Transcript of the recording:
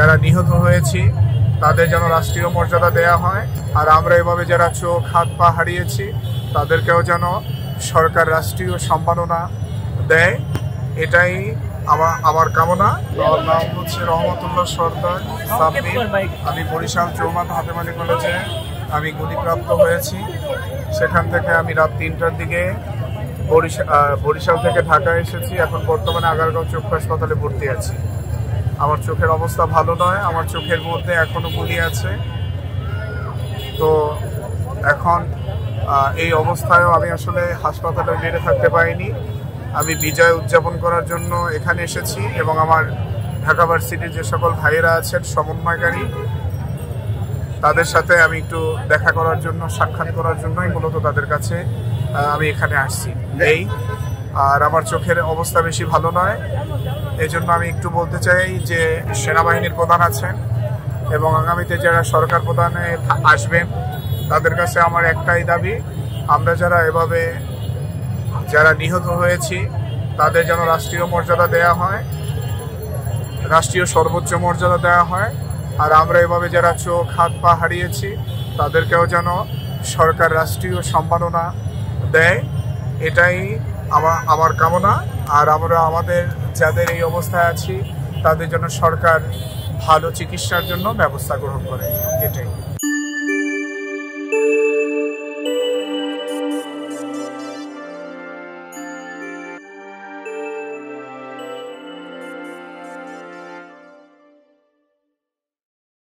যারা নিহত হয়েছি, তাদের যেন রাষ্ট্রীয় মর্যাদা দেয়া হয়। আর আমরা এভাবে যারা চোখ হাত পা হারিয়েছি, তাদেরকেও যেন সরকার রাষ্ট্রীয় সম্মাননা দেয়। এটাই আমার আমার কামনা। আমার নাম হচ্ছে রহমতুল্লাহ সর্দার সাব্বির। আমি বরিশাল চৌমাত হাতেমালি কলেজে আমি গুলিপ্রাপ্ত হয়েছি। সেখান থেকে আমি রাত তিনটার দিকে বরিশাল বরিশাল থেকে ঢাকা এসেছি। এখন বর্তমানে আগারগাঁও চোখ হাসপাতালে ভর্তি আছি। আমার চোখের অবস্থা ভালো নয়, আমার চোখের মধ্যে এখনও গুলি আছে। তো এখন এই অবস্থায়ও আমি আসলে হাসপাতালে বেড়ে থাকতে পারিনি। আমি বিজয় উদযাপন করার জন্য এখানে এসেছি এবং আমার ঢাকা ভার্সিটির যে সকল ভাইয়েরা আছেন, সমন্বয়কারী, তাদের সাথে আমি একটু দেখা করার জন্য, সাক্ষাৎ করার জন্যই মূলত তাদের কাছে আমি এখানে আসছি। এই, আর আমার চোখের অবস্থা বেশি ভালো নয়। এই জন্য আমি একটু বলতে চাই যে সেনাবাহিনীর প্রধান আছেন এবং আগামীতে যারা সরকার প্রধানে আসবেন, তাদের কাছে আমার একটাই দাবি, আমরা যারা এভাবে যারা নিহত হয়েছি, তাদের যেন রাষ্ট্রীয় মর্যাদা দেয়া হয়, রাষ্ট্রীয় সর্বোচ্চ মর্যাদা দেওয়া হয়। আর আমরা এভাবে যারা চোখ, হাত, পা হারিয়েছি, তাদেরকেও যেন সরকার রাষ্ট্রীয় সম্মাননা দেয়। এটাই আমার আমার কামনা। আর আমরা আমাদের, যাদের এই অবস্থায় আছি, তাদের জন্য সরকার ভালো চিকিৎসার জন্য ব্যবস্থা গ্রহণ করে, এটাই।